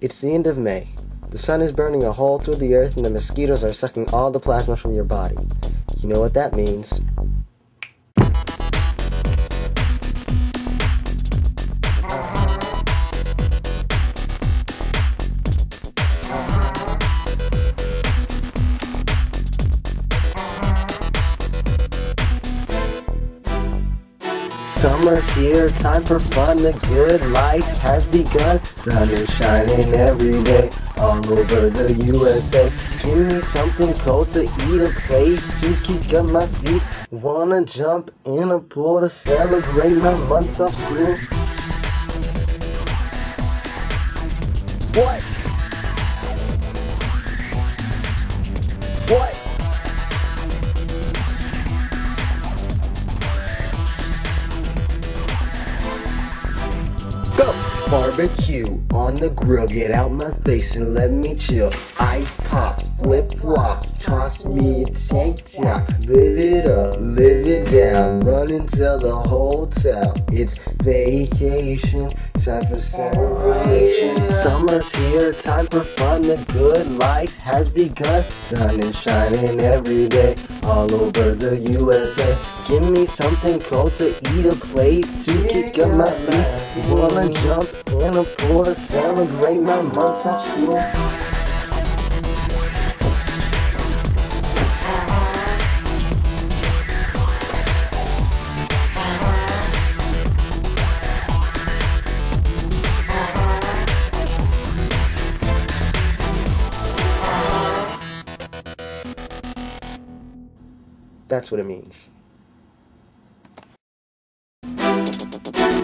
It's the end of May. The sun is burning a hole through the earth and the mosquitoes are sucking all the plasma from your body. You know what that means. Summer's here, time for fun, the good life has begun. Sun is shining every day, all over the USA. Give me something cold to eat, a place to kick up my feet. Wanna jump in a pool to celebrate my months off school. What? Barbecue on the grill, get out my face and let me chill. Ice pops, flip flops, toss me a tank top. Live it up, live it down, run and tell the town. It's vacation, time for celebration. Summer's here, time for fun, the good life has begun. Sun is shining every day, all over the USA. Give me something cold to eat, a place to my feet. Wanna jump in a pool to celebrate my months school. That's what it means. Thank you.